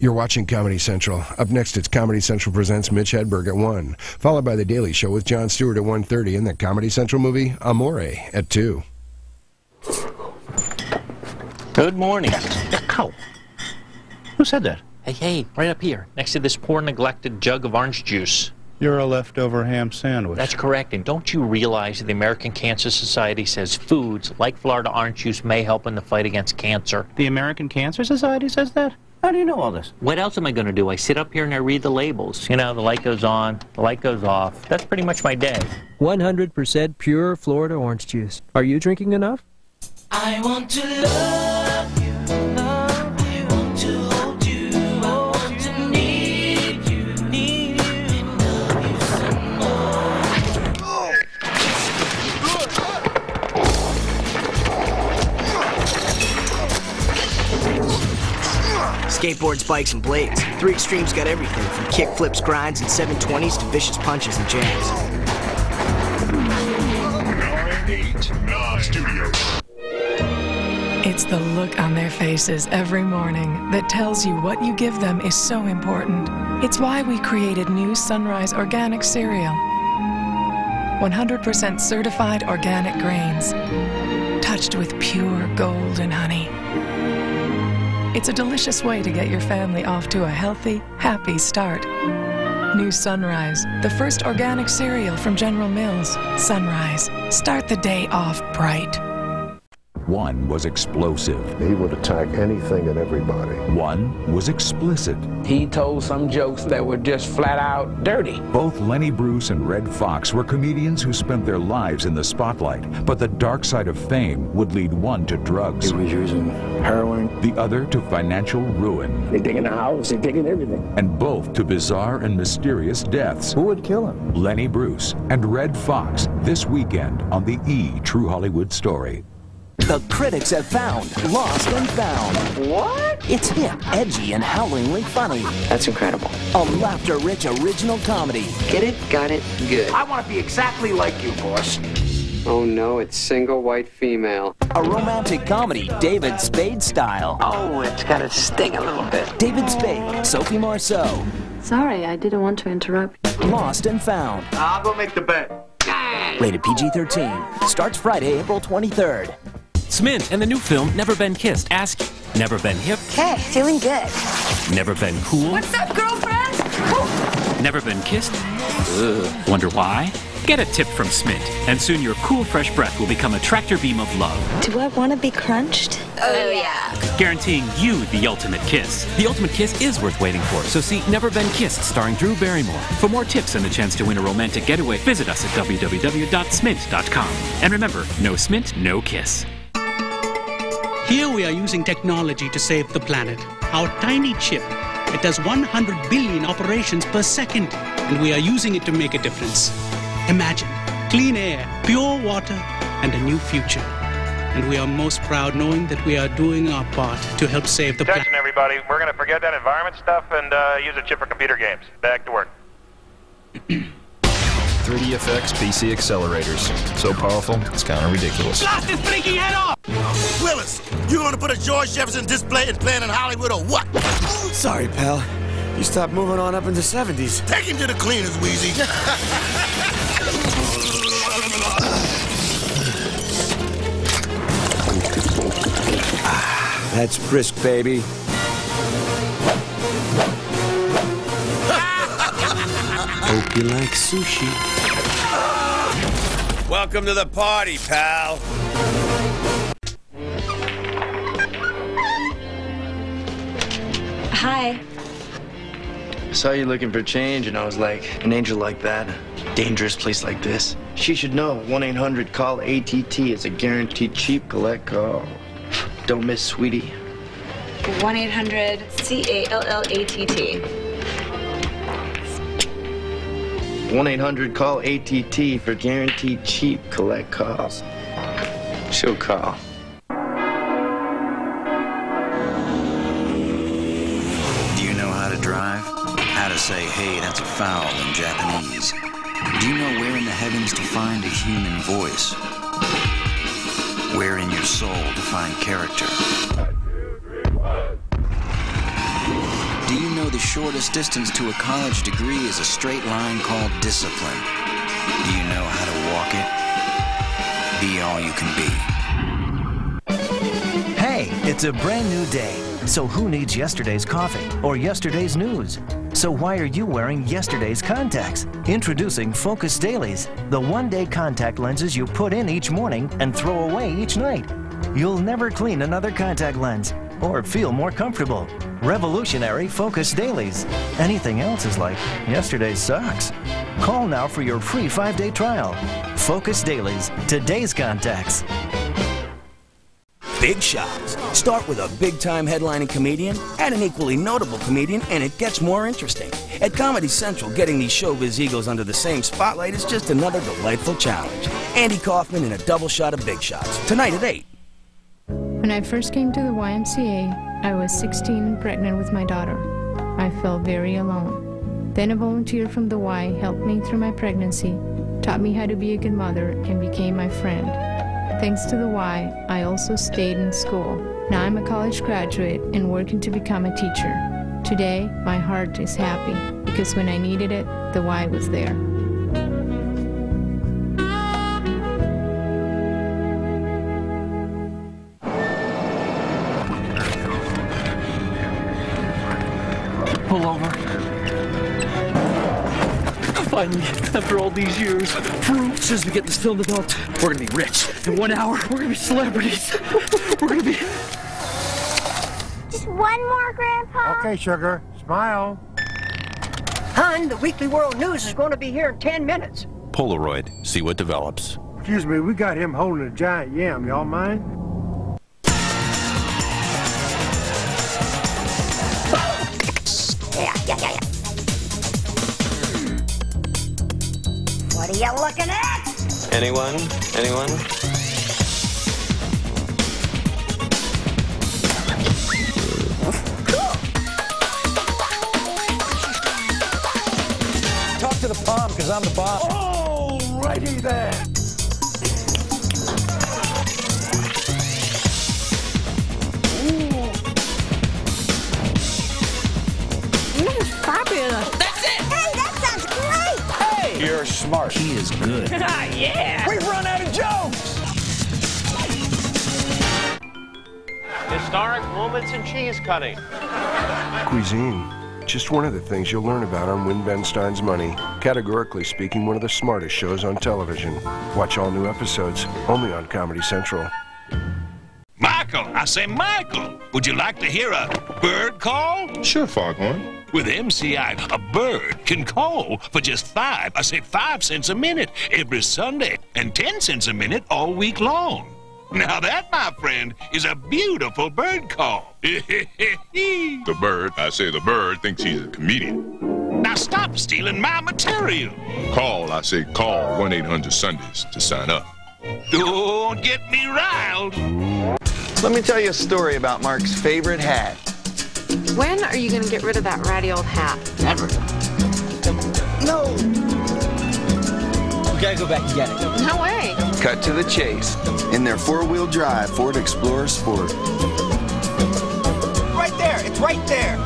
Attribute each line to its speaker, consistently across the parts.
Speaker 1: You're watching Comedy Central. Up next, it's Comedy Central presents Mitch Hedberg at 1, followed by The Daily Show with Jon Stewart at 1.30 and the Comedy Central movie Amore at 2.
Speaker 2: Good morning.
Speaker 3: Ow. Who said that?
Speaker 2: Hey, hey, right up here, next to this poor neglected jug of orange juice.
Speaker 3: You're a leftover ham sandwich.
Speaker 2: That's correct. And don't you realize that the American Cancer Society says foods like Florida orange juice may help in the fight against cancer?
Speaker 3: the American Cancer Society says that? How do you know all this?
Speaker 2: What else am I going to do? I sit up here and I read the labels. You know, the light goes on, the light goes off. That's pretty much my day.
Speaker 4: 100% pure Florida orange juice. Are you drinking enough?
Speaker 5: I want to love
Speaker 6: Skateboards, bikes, and blades. 3 Xtreme's got everything from kick flips, grinds, and 720s to vicious punches and jabs.
Speaker 7: It's the look on their faces every morning that tells you what you give them is so important. It's why we created new Sunrise Organic Cereal. 100% certified organic grains, touched with pure golden honey. It's a delicious way to get your family off to a healthy, happy start. New Sunrise, the first organic cereal from General Mills. Sunrise. Start the day off bright.
Speaker 8: One was explosive.
Speaker 9: He would attack anything and everybody.
Speaker 8: One was explicit.
Speaker 10: He told some jokes that were just flat out dirty.
Speaker 8: Both Lenny Bruce and Redd Foxx were comedians who spent their lives in the spotlight, but the dark side of fame would lead one to drugs.
Speaker 10: He was using heroin.
Speaker 8: The other to financial ruin.
Speaker 10: They taking the house, they taking everything.
Speaker 8: And both to bizarre and mysterious deaths.
Speaker 10: Who would kill him?
Speaker 8: Lenny Bruce and Redd Foxx this weekend on the E! True Hollywood Story.
Speaker 11: The critics have found Lost and Found.
Speaker 10: What?
Speaker 11: It's hip, edgy, and howlingly funny.
Speaker 10: That's incredible.
Speaker 11: A laughter rich original comedy.
Speaker 10: Get it? Got it? Good.
Speaker 6: I want to be exactly like you, boss.
Speaker 12: Oh no, it's single white female.
Speaker 11: A romantic comedy, David Spade style.
Speaker 10: Oh, it's got to sting a little bit.
Speaker 11: David Spade, Sophie Marceau.
Speaker 13: Sorry, I didn't want to interrupt.
Speaker 11: Lost and Found.
Speaker 6: I'll go make the bet.
Speaker 11: Rated PG 13. Starts Friday, April 23rd.
Speaker 14: Smint and the new film Never Been Kissed. Ask, never been hip,
Speaker 13: Okay, feeling good.
Speaker 14: never been cool,
Speaker 13: What's up, girlfriend?
Speaker 14: never been kissed? Ugh. Wonder why? Get a tip from Smint, and soon your cool, fresh breath will become a tractor beam of love,
Speaker 13: Do I want to be crunched? Oh, yeah.
Speaker 14: guaranteeing you the ultimate kiss. The ultimate kiss is worth waiting for, so see Never Been Kissed starring Drew Barrymore. For more tips and the chance to win a romantic getaway, visit us at www.smint.com. And remember, no Smint, no kiss.
Speaker 15: Here we are using technology to save the planet. Our tiny chip. It does 100 billion operations per second, and we are using it to make a difference. Imagine clean air, pure water, and a new future. And we are most proud knowing that we are doing our part to help save the planet.
Speaker 16: Attention, everybody. We're going to forget that environment stuff and uh, use a chip for computer games. Back to work.
Speaker 17: 3DFX PC accelerators. So powerful, it's kind of ridiculous.
Speaker 18: Blast his blinky head off! Willis, you gonna put a George Jefferson display and plan in Hollywood or what?
Speaker 19: Sorry, pal. You stopped moving on up in the 70s.
Speaker 18: Take him to the cleaners, Weezy.
Speaker 19: That's brisk, baby. You like sushi.
Speaker 18: Welcome to the party, pal.
Speaker 13: Hi.
Speaker 10: I saw you looking for change, and I was like, an angel like that, dangerous place like this. She should know 1 800 call ATT is a guaranteed cheap collect call. Don't miss, sweetie.
Speaker 13: 1 800 C A L L A T T.
Speaker 10: 1 800 call ATT for guaranteed cheap collect calls. She'll call.
Speaker 20: Do you know how to drive? How to say, hey, that's a foul in Japanese? Do you know where in the heavens to find a human voice? Where in your soul to find character? Shortest distance to a college degree is a straight line called discipline? Do you know how to walk it? Be all you can be.
Speaker 21: Hey, it's a brand new day. So who needs yesterday's coffee or yesterday's news? So why are you wearing yesterday's contacts? Introducing Focus Dailies, the one-day contact lenses you put in each morning and throw away each night. You'll never clean another contact lens or feel more comfortable. Revolutionary Focus Dailies. Anything else is like yesterday's socks. Call now for your free five-day trial. Focus Dailies, today's contacts.
Speaker 22: Big shots. Start with a big time headlining comedian and an equally notable comedian, and it gets more interesting. At Comedy Central, getting these showbiz eagles under the same spotlight is just another delightful challenge. Andy Kaufman in a double shot of Big Shots. Tonight at 8.
Speaker 23: When I first came to the YMCA, I was 16 and pregnant with my daughter. I felt very alone. Then a volunteer from the Y helped me through my pregnancy, taught me how to be a good mother, and became my friend. Thanks to the Y, I also stayed in school. Now I'm a college graduate and working to become a teacher. Today, my heart is happy because when I needed it, the Y was there.
Speaker 3: Pull over. Finally, after all these years, fruit. As soon as we get this film developed, we're gonna be rich. In one hour, we're gonna be celebrities. We're gonna be.
Speaker 24: Just one more, Grandpa.
Speaker 25: Okay, sugar. Smile.
Speaker 26: Hun, the Weekly World News is going to be here in 10 minutes.
Speaker 17: Polaroid. See what develops.
Speaker 25: Excuse me, we got him holding a giant yam. Y'all mind?
Speaker 24: You looking at?
Speaker 27: Anyone? Anyone?
Speaker 28: Talk to the palm, because I'm the boss.
Speaker 25: Alrighty then.
Speaker 24: Fabulous.
Speaker 28: You're smart.
Speaker 21: He is good.
Speaker 24: Ah, yeah.
Speaker 28: We've run out of jokes.
Speaker 29: Historic moments in cheese cutting.
Speaker 1: Cuisine. Just one of the things you'll learn about on Win Ben Stein's Money. Categorically speaking, one of the smartest shows on television. Watch all new episodes only on Comedy Central.
Speaker 30: Michael, I say, Michael, would you like to hear a bird call?
Speaker 9: Sure, Foghorn.
Speaker 30: With MCI, a bird can call for just five, I say five cents a minute every Sunday and ten cents a minute all week long. Now that, my friend, is a beautiful bird call.
Speaker 9: The bird, I say the bird, thinks he's a comedian.
Speaker 30: now stop stealing my material.
Speaker 9: Call, I say call 1 800 Sundays to sign up.
Speaker 30: Don't get me riled.
Speaker 10: Let me tell you a story about Mark's favorite hat.
Speaker 31: When are you going to get rid of that ratty old hat?
Speaker 10: Never. No.
Speaker 31: We gotta go back and get it. No way.
Speaker 10: Cut to the chase in their four-wheel drive Ford Explorer Sport.
Speaker 28: Right there. It's right there.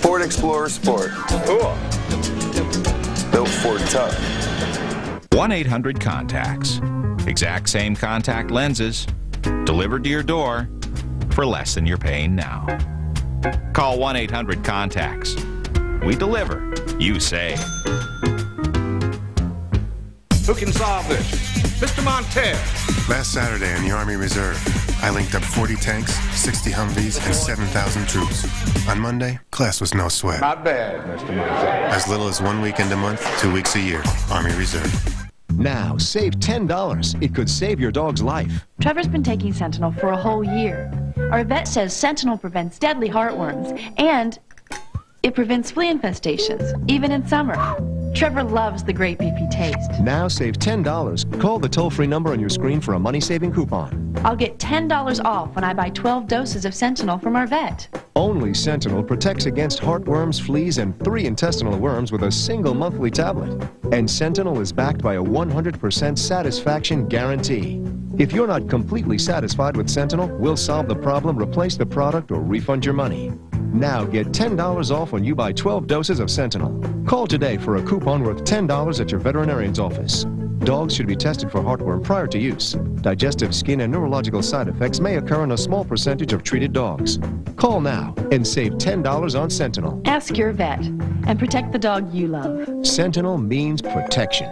Speaker 10: Ford Explorer Sport. Cool. Built Ford tough.
Speaker 8: 1 800 Contacts. Exact same contact lenses, delivered to your door for less than you're paying now. Call 1 800 Contacts. We deliver, you save.
Speaker 18: Who can solve this? Mr. Montez.
Speaker 32: Last Saturday in the Army Reserve, I linked up 40 tanks, 60 Humvees, and 7,000 troops. On Monday, class was no sweat.
Speaker 18: Not bad, Mr. Montez.
Speaker 32: As little as one weekend a month, two weeks a year. Army Reserve.
Speaker 33: Now, save $10. It could save your dog's life.
Speaker 34: Trevor's been taking Sentinel for a whole year. Our vet says Sentinel prevents deadly heartworms and it prevents flea infestations, even in summer. Trevor loves the great beefy taste.
Speaker 33: Now save $10. Call the toll-free number on your screen for a money-saving coupon.
Speaker 34: I'll get $10 off when I buy 12 doses of Sentinel from our vet.
Speaker 33: Only Sentinel protects against heartworms, fleas, and three intestinal worms with a single monthly tablet. And Sentinel is backed by a 100% satisfaction guarantee. If you're not completely satisfied with Sentinel, we'll solve the problem, replace the product, or refund your money. Now get $10 off when you buy 12 doses of Sentinel. Call today for a coupon worth $10 at your veterinarian's office. Dogs should be tested for heartworm prior to use. Digestive, skin, and neurological side effects may occur in a small percentage of treated dogs. Call now and save $10 on Sentinel.
Speaker 34: Ask your vet and protect the dog you love.
Speaker 33: Sentinel means protection.